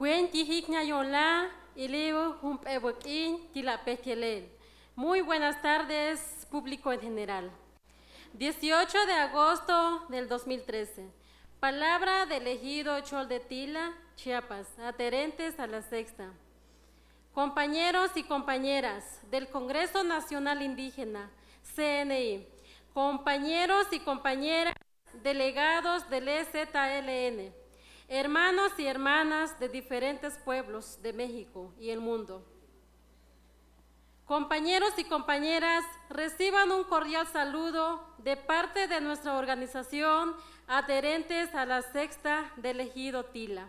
Cuen Yola, Ileo Humpeboquín, Tilapetielel. Muy buenas tardes, público en general. 18 de agosto del 2013. Palabra del ejido Chol de Tila, Chiapas, adherentes a la sexta. Compañeros y compañeras del Congreso Nacional Indígena, CNI, compañeros y compañeras delegados del EZLN, hermanos y hermanas de diferentes pueblos de México y el mundo. Compañeros y compañeras, reciban un cordial saludo de parte de nuestra organización adherentes a la sexta del ejido Tila.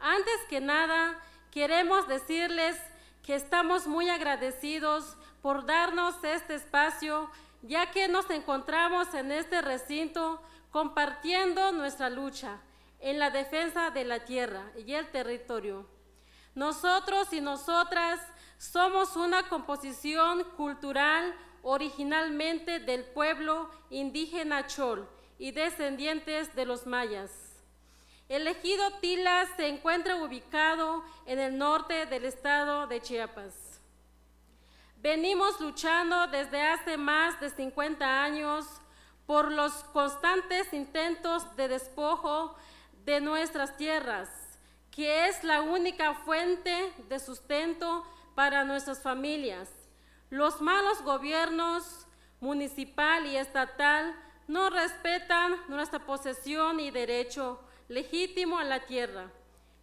Antes que nada, queremos decirles que estamos muy agradecidos por darnos este espacio, ya que nos encontramos en este recinto compartiendo nuestra lucha en la defensa de la tierra y el territorio. Nosotros y nosotras somos una composición cultural originalmente del pueblo indígena Chol y descendientes de los mayas. El ejido Tila se encuentra ubicado en el norte del estado de Chiapas. Venimos luchando desde hace más de 50 años por los constantes intentos de despojo de nuestras tierras, que es la única fuente de sustento para nuestras familias. Los malos gobiernos municipal y estatal no respetan nuestra posesión y derecho legítimo a la tierra.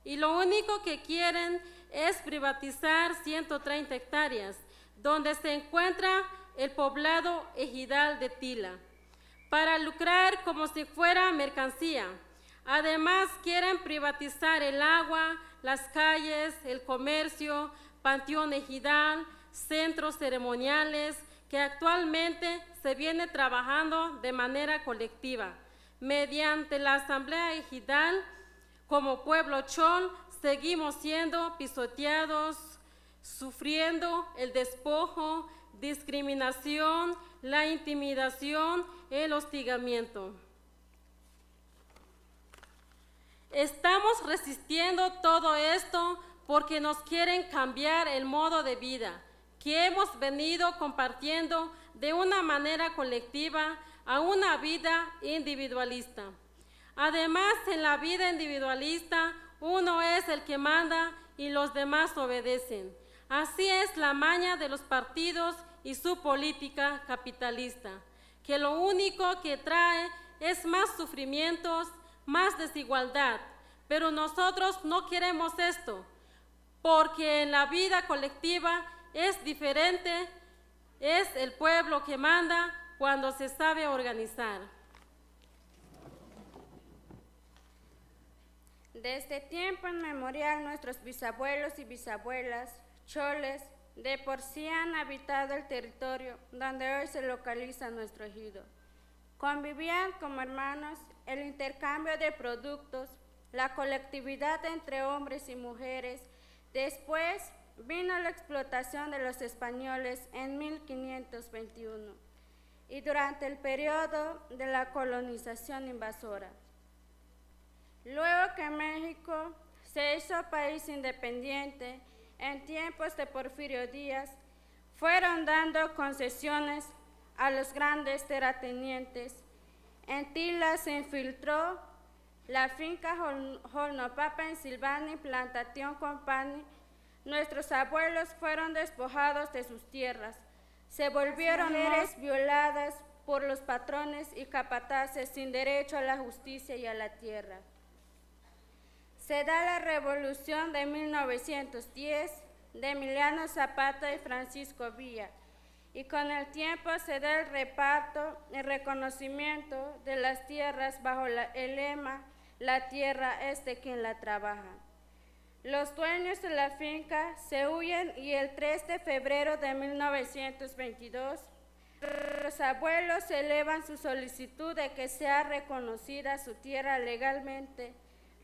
Y lo único que quieren es privatizar 130 hectáreas, donde se encuentra el poblado ejidal de Tila, para lucrar como si fuera mercancía. Además, quieren privatizar el agua, las calles, el comercio, panteón ejidal, centros ceremoniales, que actualmente se viene trabajando de manera colectiva. Mediante la Asamblea Ejidal, como pueblo chol, seguimos siendo pisoteados, sufriendo el despojo, discriminación, la intimidación, el hostigamiento. Estamos resistiendo todo esto porque nos quieren cambiar el modo de vida que hemos venido compartiendo de una manera colectiva a una vida individualista. Además, en la vida individualista, uno es el que manda y los demás obedecen. Así es la maña de los partidos y su política capitalista, que lo único que trae es más sufrimientos más desigualdad. Pero nosotros no queremos esto, porque en la vida colectiva es diferente, es el pueblo que manda cuando se sabe organizar. Desde tiempo inmemorial nuestros bisabuelos y bisabuelas, choles, de por sí han habitado el territorio donde hoy se localiza nuestro ejido. Convivían como hermanos el intercambio de productos, la colectividad entre hombres y mujeres. Después vino la explotación de los españoles en 1521 y durante el periodo de la colonización invasora. Luego que México se hizo país independiente en tiempos de Porfirio Díaz, fueron dando concesiones a los grandes terratenientes en Tila se infiltró la finca Holnopapa en Silvani, Plantación Company. Nuestros abuelos fueron despojados de sus tierras. Se volvieron mujeres violadas por los patrones y capataces sin derecho a la justicia y a la tierra. Se da la revolución de 1910 de Emiliano Zapata y Francisco Villa y con el tiempo se da el reparto y reconocimiento de las tierras bajo el lema La tierra es de quien la trabaja. Los dueños de la finca se huyen y el 3 de febrero de 1922 los abuelos elevan su solicitud de que sea reconocida su tierra legalmente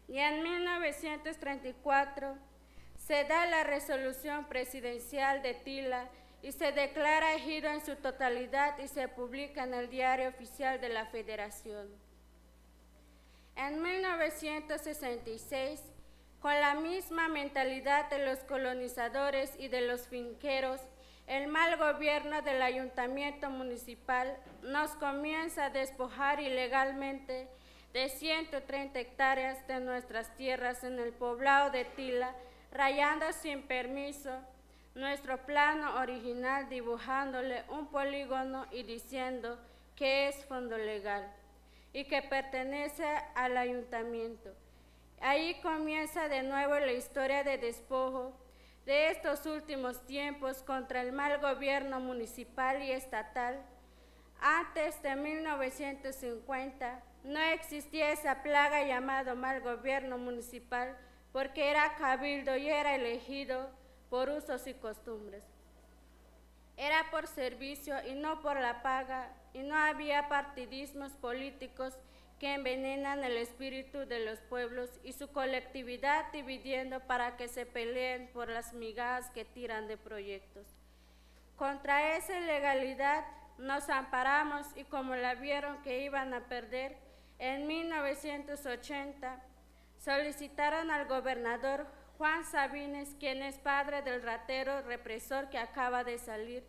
y en 1934 se da la resolución presidencial de Tila y se declara ejido en su totalidad y se publica en el Diario Oficial de la Federación. En 1966 Con la misma mentalidad de los colonizadores y de los finqueros, el mal gobierno del ayuntamiento municipal nos comienza a despojar ilegalmente de 130 hectáreas de nuestras tierras en el poblado de Tila, rayando sin permiso nuestro plano original, dibujándole un polígono y diciendo que es fondo legal y que pertenece al ayuntamiento. Ahí comienza de nuevo la historia de despojo de estos últimos tiempos contra el mal gobierno municipal y estatal. Antes de 1950 no existía esa plaga llamada mal gobierno municipal porque era cabildo y era elegido por usos y costumbres. Era por servicio y no por la paga y no había partidismos políticos que envenenan el espíritu de los pueblos y su colectividad dividiendo para que se peleen por las migajas que tiran de proyectos. Contra esa ilegalidad nos amparamos y como la vieron que iban a perder, en 1980 solicitaron al gobernador Juan Sabines, quien es padre del ratero represor que acaba de salir,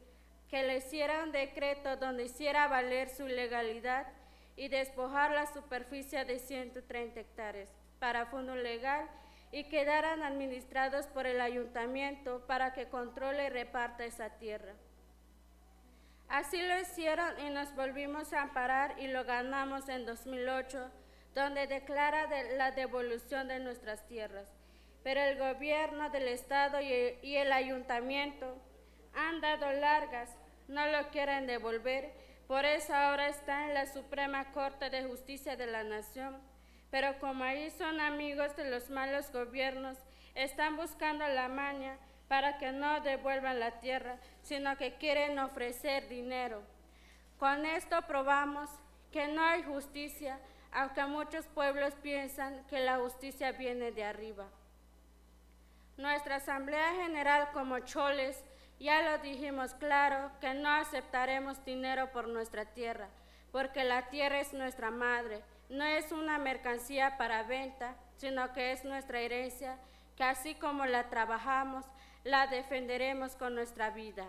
que le hiciera un decreto donde hiciera valer su legalidad y despojar la superficie de 130 hectáreas para fondo legal y quedaran administrados por el ayuntamiento para que controle y reparta esa tierra. Así lo hicieron y nos volvimos a amparar y lo ganamos en 2008, donde declara la devolución de nuestras tierras. Pero el gobierno del Estado y el ayuntamiento han dado largas, no lo quieren devolver por eso ahora está en la Suprema Corte de Justicia de la Nación. Pero como ahí son amigos de los malos gobiernos, están buscando la maña para que no devuelvan la tierra, sino que quieren ofrecer dinero. Con esto probamos que no hay justicia, aunque muchos pueblos piensan que la justicia viene de arriba. Nuestra Asamblea General como choles ya lo dijimos claro que no aceptaremos dinero por nuestra tierra, porque la tierra es nuestra madre, no es una mercancía para venta, sino que es nuestra herencia, que así como la trabajamos, la defenderemos con nuestra vida.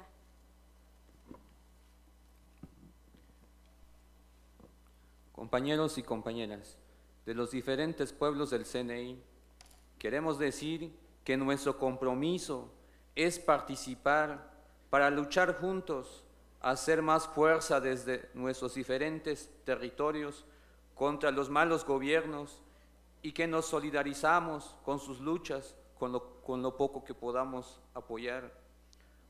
Compañeros y compañeras de los diferentes pueblos del CNI, queremos decir que nuestro compromiso es participar para luchar juntos, hacer más fuerza desde nuestros diferentes territorios contra los malos gobiernos y que nos solidarizamos con sus luchas, con lo, con lo poco que podamos apoyar.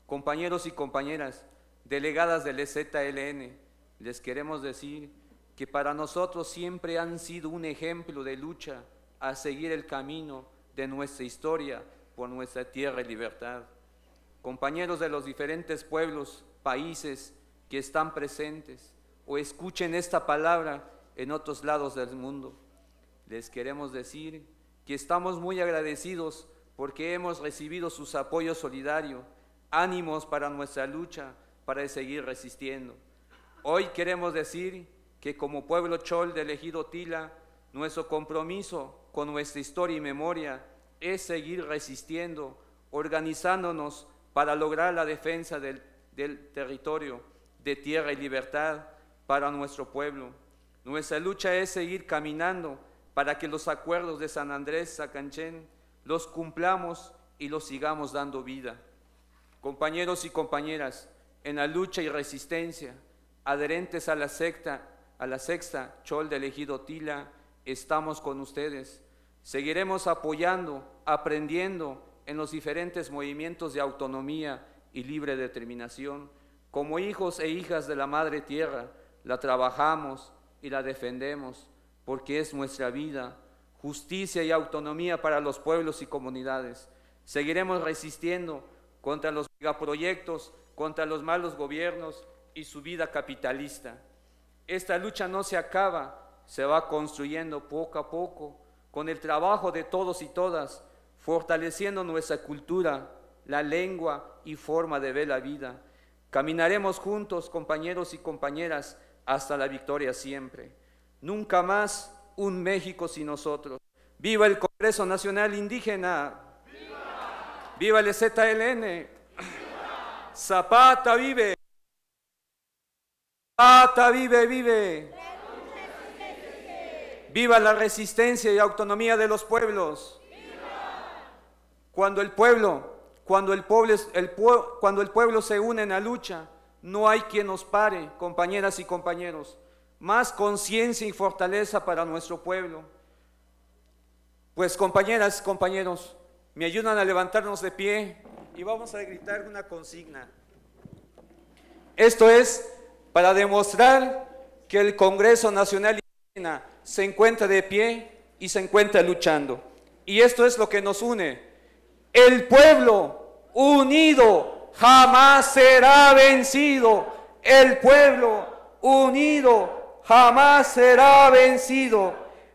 Compañeros y compañeras, delegadas del EZLN, les queremos decir que para nosotros siempre han sido un ejemplo de lucha a seguir el camino de nuestra historia por nuestra tierra y libertad. Compañeros de los diferentes pueblos, países que están presentes o escuchen esta palabra en otros lados del mundo, les queremos decir que estamos muy agradecidos porque hemos recibido sus apoyos solidarios, ánimos para nuestra lucha, para seguir resistiendo. Hoy queremos decir que como pueblo chol de elegido Tila, nuestro compromiso con nuestra historia y memoria es seguir resistiendo, organizándonos para lograr la defensa del, territorio de tierra y libertad para nuestro pueblo. Nuestra lucha es seguir caminando para que los acuerdos de San Andrés Sacanchen los cumplamos y los sigamos dando vida. Compañeros y compañeras, en la lucha y resistencia, adherentes a la secta, a la sexta Chol de elegido Tila, estamos con ustedes. Seguiremos apoyando, aprendiendo en los diferentes movimientos de autonomía y libre determinación. Como hijos e hijas de la Madre Tierra, la trabajamos y la defendemos porque es nuestra vida, justicia y autonomía para los pueblos y comunidades. Seguiremos resistiendo contra los megaproyectos, contra los malos gobiernos y su vida capitalista. Esta lucha no se acaba, se va construyendo poco a poco con el trabajo de todos y todas, fortaleciendo nuestra cultura, la lengua y forma de ver la vida. Caminaremos juntos, compañeros y compañeras, hasta la victoria siempre. Nunca más un México sin nosotros. Viva el Congreso Nacional Indígena. Viva, el ZLN. Zapata vive. Zapata vive, vive. Viva la resistencia y autonomía de los pueblos. Cuando el pueblo, cuando el pueblo, el, cuando el pueblo se une en la lucha, no hay quien nos pare, compañeras y compañeros. Más conciencia y fortaleza para nuestro pueblo. Pues compañeras, compañeros, me ayudan a levantarnos de pie y vamos a gritar una consigna. Esto es para demostrar que el Congreso Nacional se encuentra de pie y se encuentra luchando. Y esto es lo que nos une. El pueblo unido jamás será vencido. El pueblo unido jamás será vencido.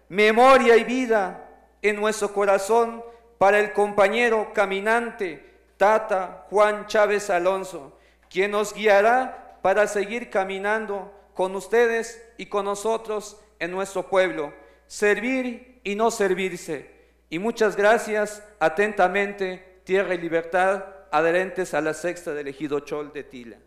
Memoria y vida en nuestro corazón para el compañero caminante Tata Juan Chávez Alonso, quien nos guiará para seguir caminando con ustedes y con nosotros en nuestro pueblo, servir y no servirse. Y muchas gracias atentamente, Tierra y Libertad, adherentes a la sexta del ejido Chol de Tila.